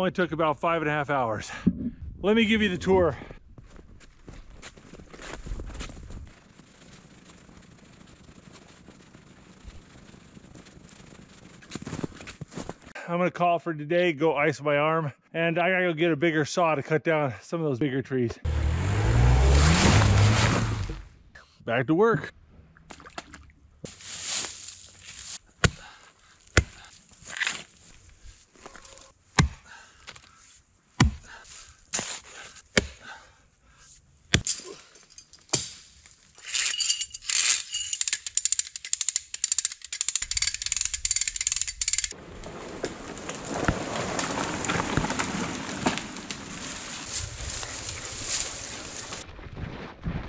Only took about five and a half hours. Let me give you the tour. I'm gonna call for today, go ice my arm, and I gotta go get a bigger saw to cut down some of those bigger trees. Back to work.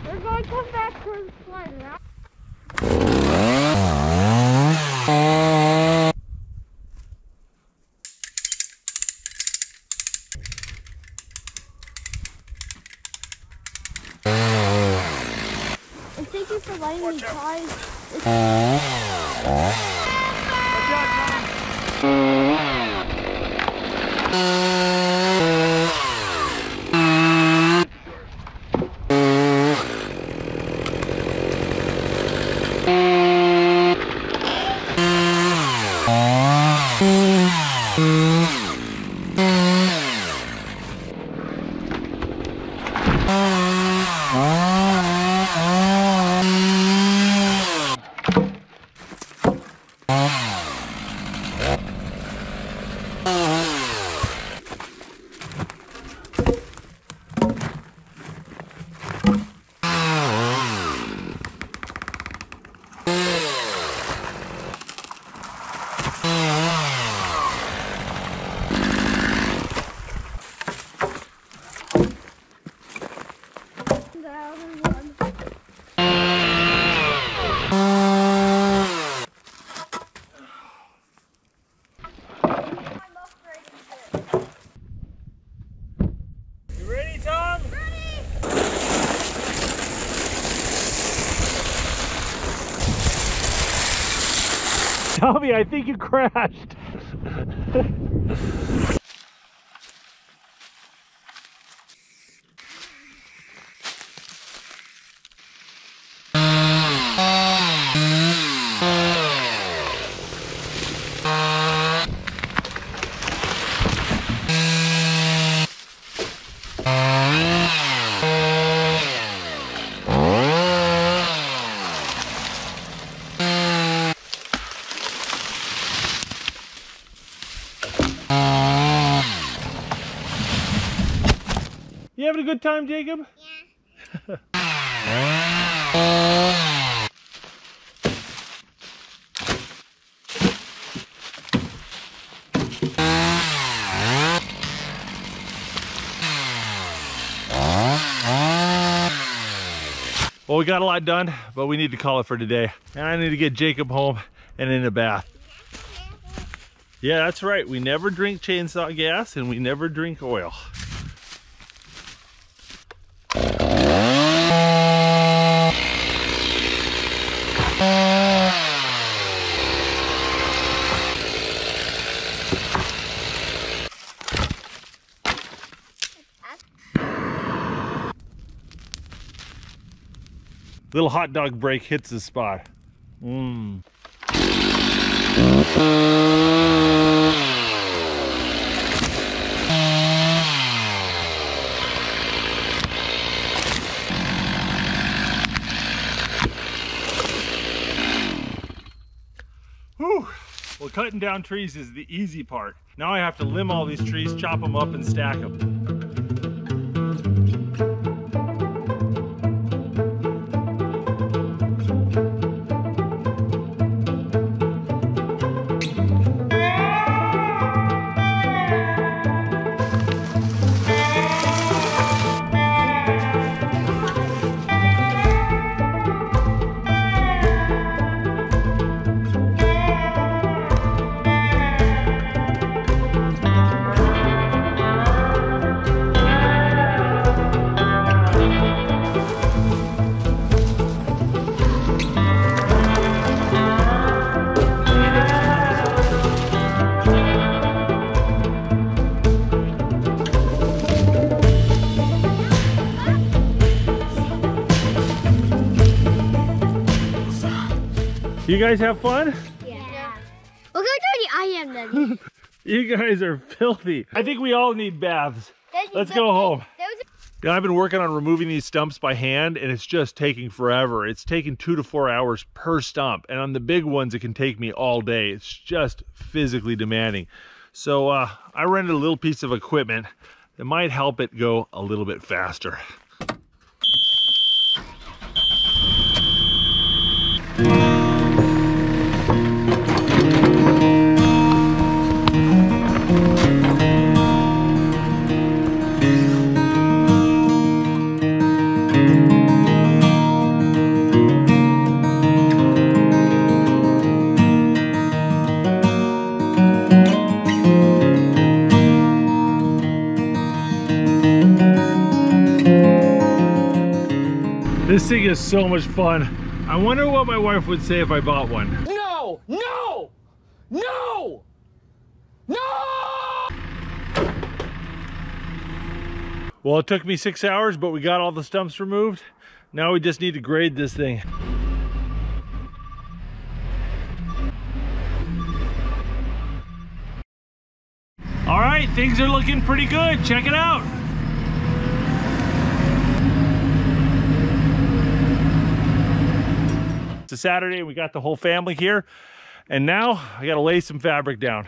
We're going to come back to the sled, right? And thank you for letting me try. I think you crashed. You having a good time, Jacob? Well, we got a lot done, but we need to call it for today. And I need to get Jacob home and in a bath. Yeah, that's right. We never drink chainsaw gas and we never drink oil. Little hot dog break hits the spot. Mmm. Well, cutting down trees is the easy part. Now I have to limb all these trees, chop them up, and stack them. You guys have fun? Yeah. Look how dirty I am then. You guys are filthy. I think we all need baths. Let's go home. Was Yeah, I've been working on removing these stumps by hand and it's just taking forever. It's taking two to four hours per stump. And on the big ones, it can take me all day. It's just physically demanding. So uh, I rented a little piece of equipment that might help it go a little bit faster. Thing is so much fun. I wonder what my wife would say if I bought one. No! No! No! No! Well, it took me six hours, but we got all the stumps removed. Now we just need to grade this thing. All right, things are looking pretty good. Check it out. It's a Saturday we got the whole family here. And now I gotta lay some fabric down.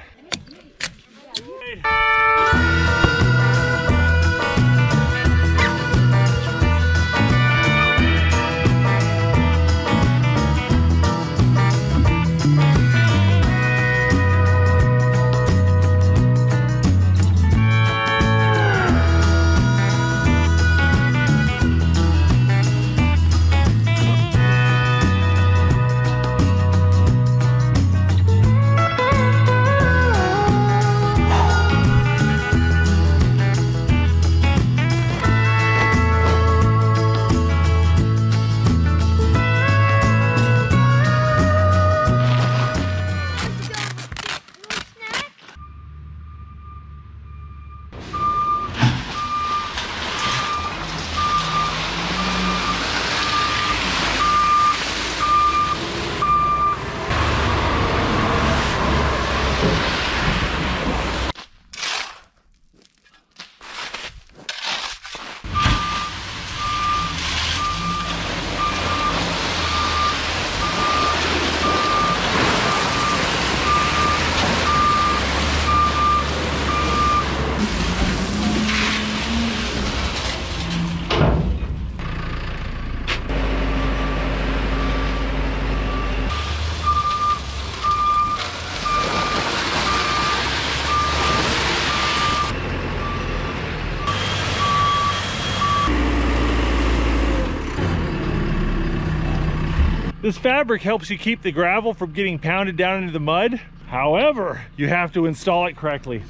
This fabric helps you keep the gravel from getting pounded down into the mud. However, you have to install it correctly.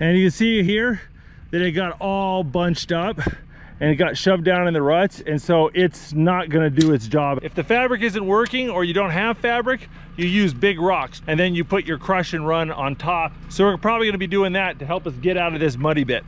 And you can see here that it got all bunched up and it got shoved down in the ruts and so it's not gonna do its job. If the fabric isn't working or you don't have fabric, you use big rocks and then you put your crush and run on top. So we're probably gonna be doing that to help us get out of this muddy bit.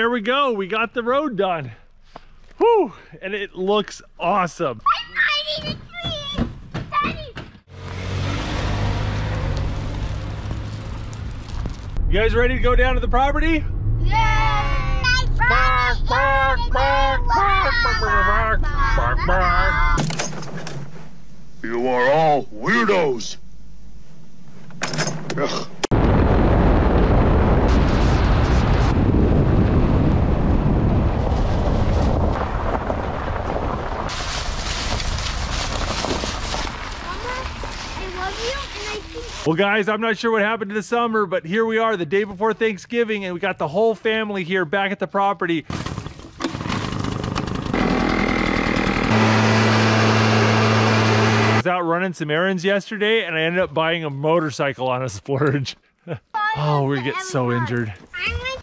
there we go. We got the road done. Whew, and it looks awesome. You guys ready to go down to the property? Yeah! You are all weirdos. Ugh. Well, guys, I'm not sure what happened to the summer, but here we are the day before Thanksgiving, and we got the whole family here back at the property. I was out running some errands yesterday, and I ended up buying a motorcycle on a splurge. oh, we get so injured. I'm like.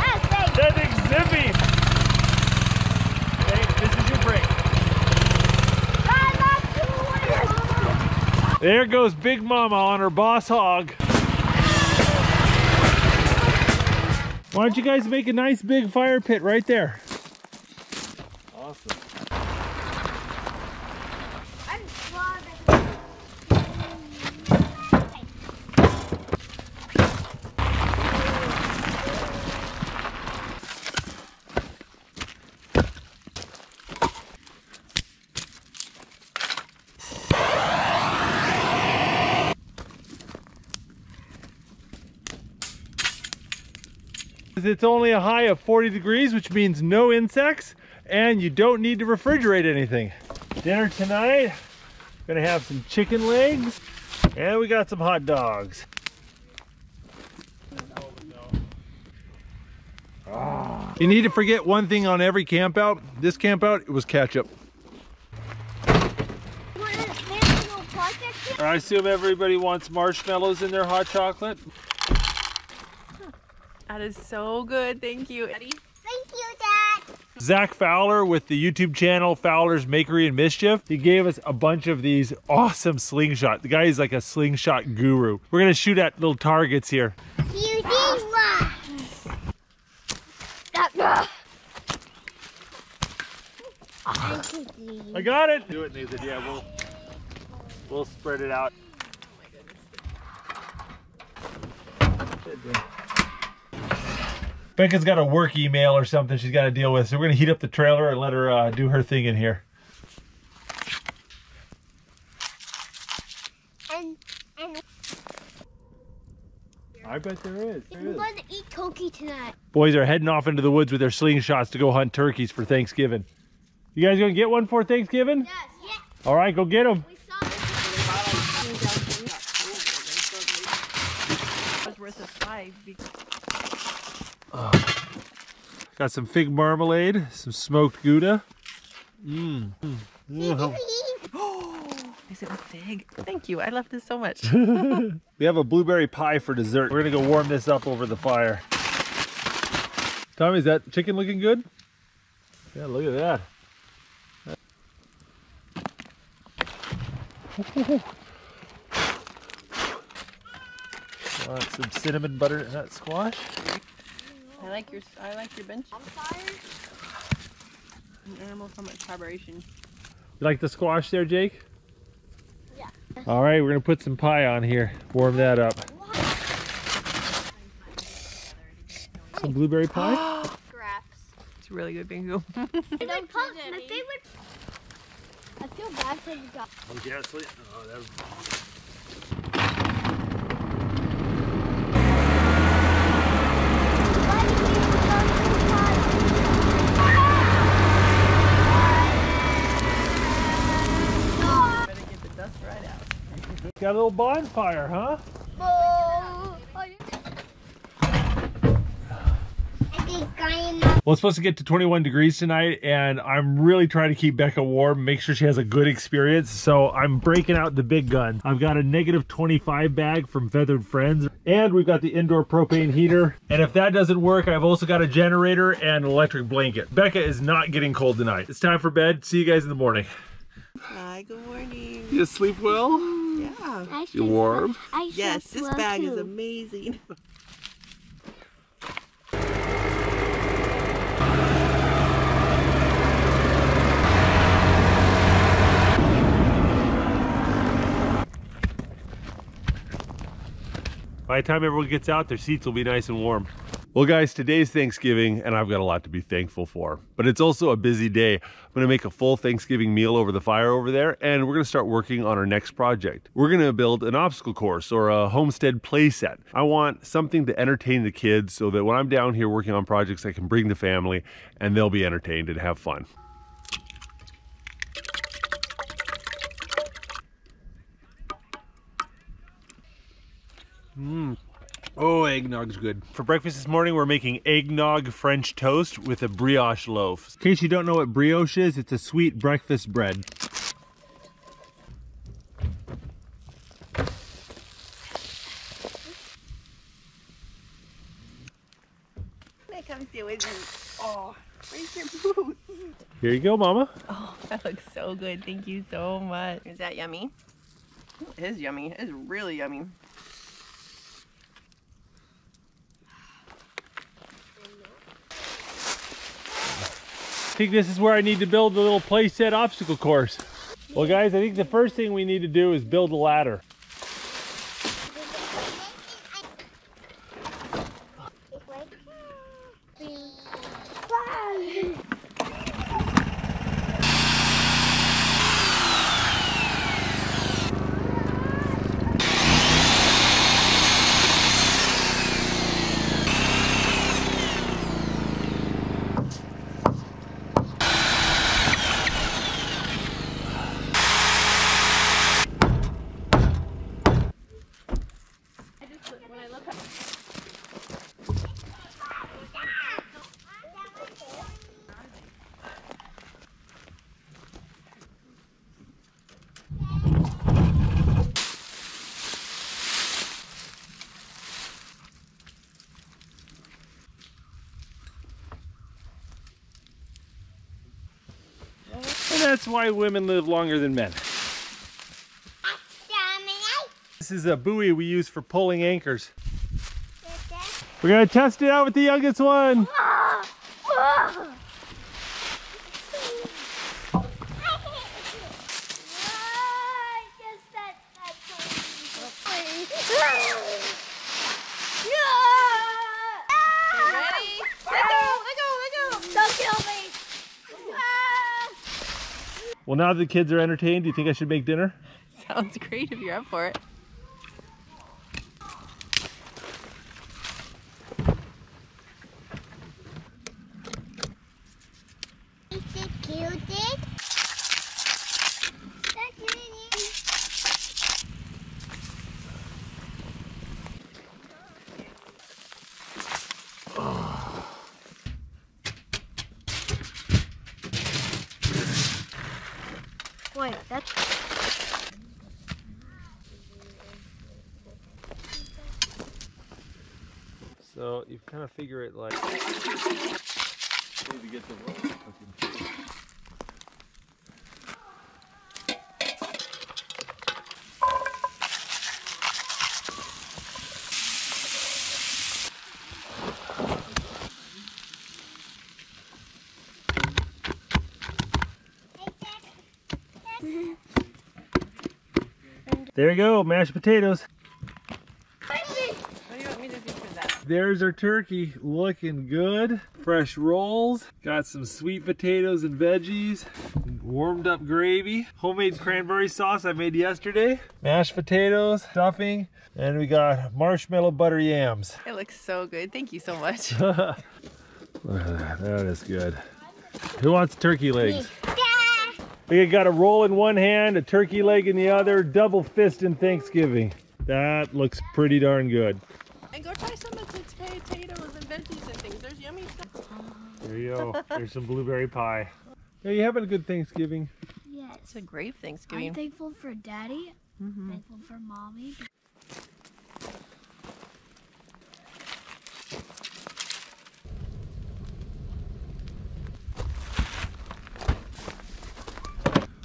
That's big. That thing's zipping! Okay, this is your brake. There goes Big Mama on her boss hog. Why don't you guys make a nice big fire pit right there? Awesome. I'm slobbing. It's only a high of 40 degrees, which means no insects, and you don't need to refrigerate anything. Dinner tonight, gonna have some chicken legs, and we got some hot dogs. Ah. You need to forget one thing on every camp out. This camp out, it was ketchup. Want to advance a little project here? I assume everybody wants marshmallows in their hot chocolate. That is so good. Thank you. Eddie. Thank you, Dad. Zach Fowler with the YouTube channel Fowler's Makery and Mischief. He gave us a bunch of these awesome slingshot. The guy is like a slingshot guru. We're gonna shoot at little targets here. You did what? Ah. I got it. Do it, Nathan. Yeah, we'll we'll spread it out. Oh Becca's got a work email or something she's got to deal with, so we're gonna heat up the trailer and let her uh, do her thing in here. And and I bet there is. I'm going to eat cookie tonight. Boys are heading off into the woods with their slingshots to go hunt turkeys for Thanksgiving. You guys gonna get one for Thanksgiving? Yes. Yes. All right, go get them. We saw this. was worth a five. Got some fig marmalade, some smoked Gouda. Mmm. Is it big? Thank you. I love this so much. We have a blueberry pie for dessert. We're gonna go warm this up over the fire. Tommy, is that chicken looking good? Yeah, look at that. Want some cinnamon butternut squash? I like your I like your bench. I'm tired. An animal from its collaboration. You like the squash there, Jake? Yeah. All right, we're gonna put some pie on here. Warm that up. Some blueberry pie? Scraps. It's really good bingo. My favorite. My favorite. I feel bad for you guys. Oh, gasoline. Oh, that Better get the dust right out. Got a little bonfire, huh? Well, it's supposed to get to 21 degrees tonight, and I'm really trying to keep Becca warm, make sure she has a good experience. So I'm breaking out the big gun. I've got a negative 25 bag from Feathered Friends, and we've got the indoor propane heater. And if that doesn't work, I've also got a generator and an electric blanket. Becca is not getting cold tonight. It's time for bed. See you guys in the morning. Hi, good morning. You sleep well? Yeah. I You warm? I Yes, this well, bag is amazing. By the time everyone gets out, their seats will be nice and warm. Well, guys, today's Thanksgiving, and I've got a lot to be thankful for. But it's also a busy day. I'm to make a full Thanksgiving meal over the fire over there, and we're to start working on our next project. We're to build an obstacle course or a homestead playset. I want something to entertain the kids so that when I'm down here working on projects, I can bring the family and they'll be entertained and have fun. Oh, eggnog's good. For breakfast this morning, we're making eggnog French toast with a brioche loaf. In case you don't know what brioche is, it's a sweet breakfast bread. That comes here with you. Oh, where's your boots? Here you go, Mama. Oh, that looks so good. Thank you so much. Is that yummy? It is yummy. It is really yummy. Think this is where I need to build a little playset obstacle course. Well, guys, I think the first thing we need to do is build a ladder. And that's why women live longer than men. This is a buoy we use for pulling anchors. We're gonna test it out with the youngest one. Ready? Let go, let go, let go. Don't kill me! Well, now that the kids are entertained, do you think I should make dinner? Sounds great if you're up for it. Is it cute? Wait, that's So you kind of figure it like. Maybe get the rope. There you go, mashed potatoes. What do you want me to do for that? There's our turkey looking good. Fresh rolls, got some sweet potatoes and veggies, warmed up gravy, homemade cranberry sauce I made yesterday, mashed potatoes, stuffing, and we got marshmallow butter yams. It looks so good. Thank you so much. that is good. Who wants turkey legs? We got a roll in one hand, a turkey leg in the other, double fist in Thanksgiving. That looks pretty darn good. and go try some of the potatoes and veggies and things. There's yummy stuff. There you go. There's some blueberry pie. Yeah, you having a good Thanksgiving? yes. It's a great Thanksgiving. I'm thankful for daddy. Mm -hmm. Thankful for mommy.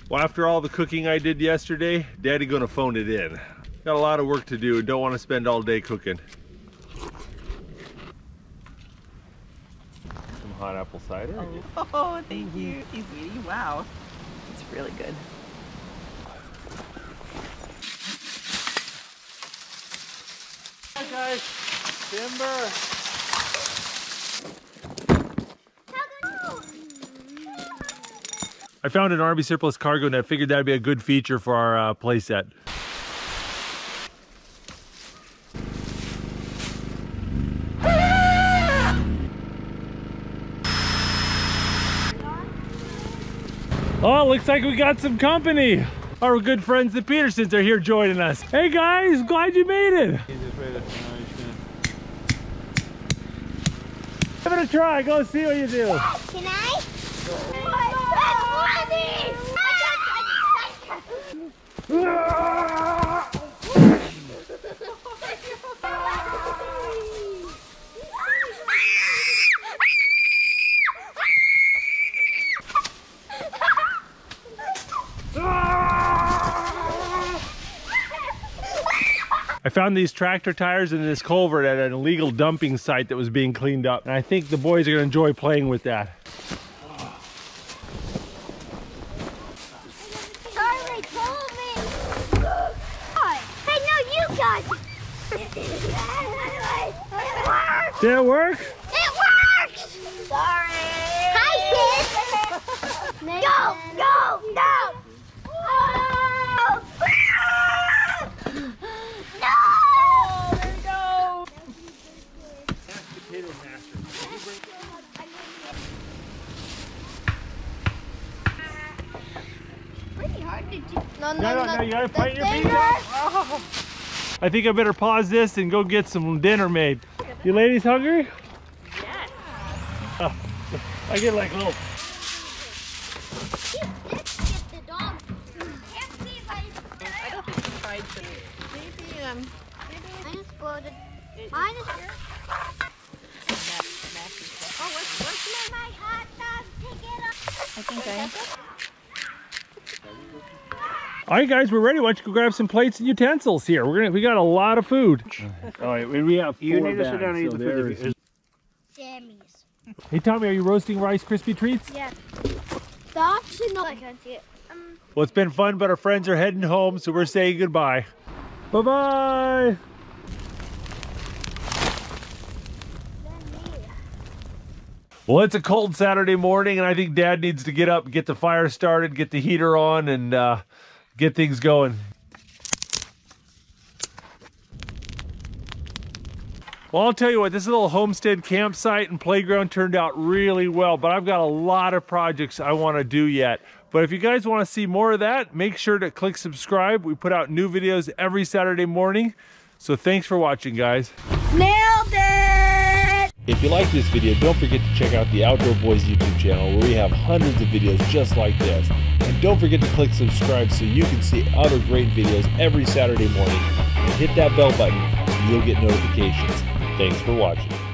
Well, after all the cooking I did yesterday, Daddy gonna phone it in. Got a lot of work to do. Don't want to spend all day cooking. Some hot apple cider. Oh, oh thank you. sweetie. Wow. It's really good. Hi guys, timber. I found an Army surplus cargo net. Figured that'd be a good feature for our uh, playset. Oh, looks like we got some company. Our good friends, the Petersons, are here joining us. Hey guys, glad you made it. Give it a try, go see what you do. Can I? I found these tractor tires in this culvert at an illegal dumping site that was being cleaned up. And I think the boys are gonna enjoy playing with that. Sorry, told me. Hey, no, you got it. It works. Did it work? It works. Sorry. Hi, kids. go, go, go. Oh. No. there we go. Pretty hard to do. No, no, No, no, no, you gotta fight your feet finger. up. I think I better pause this and go get some dinner made. You ladies hungry? Yes. Oh, I get like little. Get the dog. Can't see if I. I don't think you tried to. Maybe, um, I exploded. Mine is yours. oh, what's, what's My hot dog, pick it up. I think I. All right, guys, we're ready. Why don't you go grab some plates and utensils here? We're gonna. We got a lot of food. All right, we have. You four need to sit down and eat the food. there's- If you- Sammy's. Hey, Tommy, are you roasting Rice Krispie treats? Yeah. The option. No, I can't see it. Um, Well, it's been fun, but our friends are heading home, so we're saying goodbye. Bye bye. Well, it's a cold Saturday morning, and I think Dad needs to get up, get the fire started, get the heater on, and uh, get things going. Well, I'll tell you what, this little homestead campsite and playground turned out really well, but I've got a lot of projects I want to do yet. But if you guys want to see more of that, make sure to click subscribe. We put out new videos every Saturday morning. So thanks for watching, guys. it. If you like this video, don't forget to check out the Outdoor Boys YouTube channel where we have hundreds of videos just like this. And don't forget to click subscribe so you can see other great videos every Saturday morning. And hit that bell button so you'll get notifications. Thanks for watching.